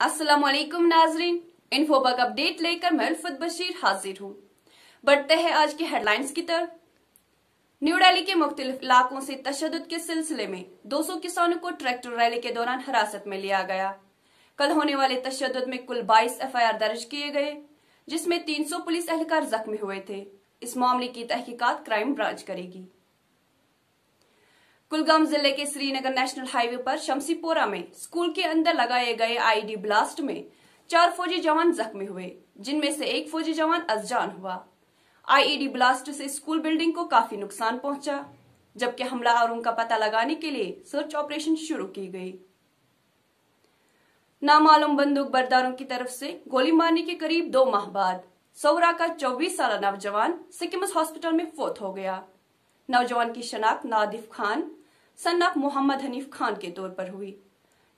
अस्सलाम वालेकुम नाजरीन इन्फोबक अपडेट लेकर मैं उल्फत बशीर हाजिर हूँ। बढ़ते हैं आज की हेडलाइंस की तरफ़। न्यू दिल्ली के मुख्तलिफ़ इलाकों से तशद के सिलसिले में 200 किसानों को ट्रैक्टर रैली के दौरान हिरासत में लिया गया। कल होने वाले तशद में कुल 22 एफआईआर दर्ज किए गए, जिसमें 300 पुलिस एहलकार जख्मी हुए थे। इस मामले की तहकीकात क्राइम ब्रांच करेगी। कुलगाम ज़िले के श्रीनगर नेशनल हाईवे पर शमसीपोरा में स्कूल के अंदर लगाए गए आईडी ब्लास्ट में चार फौजी जवान जख्मी हुए, जिनमें से एक फौजी जवान अजजान हुआ। आईईडी ब्लास्ट से स्कूल बिल्डिंग को काफ़ी नुकसान पहुँचा, जबकि हमलावरों का पता लगाने के लिए सर्च ऑपरेशन शुरू की गई। नामालूम बंदूक बरदारों की तरफ़ से गोली मारने के करीब दो माह बाद सौरा का 24 साल नौजवान सिक्किम हॉस्पिटल में फोत हो गया। नौजवान की शनाख्त नादिफ खान सन ऑफ़ मोहम्मद हनीफ खान के तौर पर हुई,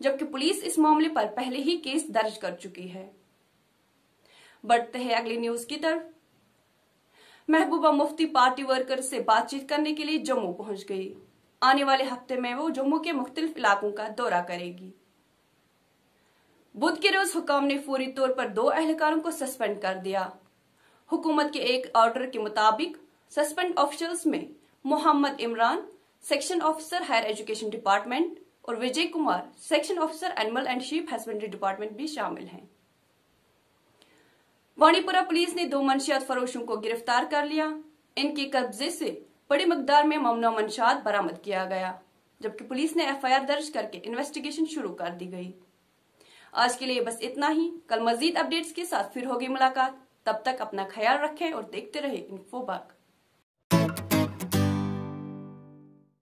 जबकि पुलिस इस मामले पर पहले ही केस दर्ज कर चुकी है। बढ़ते हैं अगली न्यूज़ की तरफ़। महबूबा मुफ्ती पार्टी वर्कर से बातचीत करने के लिए जम्मू पहुँच गई। आने वाले हफ़्ते में वो जम्मू के मुख्तलिफ़ इलाकों का दौरा करेगी। बुध के रोज हुकाम ने फौरी तौर पर दो एहलकारों को सस्पेंड कर दिया। हुकूमत के एक ऑर्डर के मुताबिक सस्पेंड ऑफिसर्स में Mohammad Imran section officer higher education department और Vijay Kumar section officer animal and sheep husbandry department भी शामिल हैं। वाणीपुरा पुलिस ने दो मंशियात फरोशों को गिरफ़्तार कर लिया। इनके कब्जे से बड़ी मकदार में ममनुआ मंशात बरामद किया गया, जबकि पुलिस ने एफआईआर दर्ज करके इन्वेस्टिगेशन शुरू कर दी गई। आज के लिए बस इतना ही। कल मजीद अपडेट्स के साथ फिर होगी मुलाकात। तब तक अपना ख्याल रखें और देखते रहे इन्फोबाग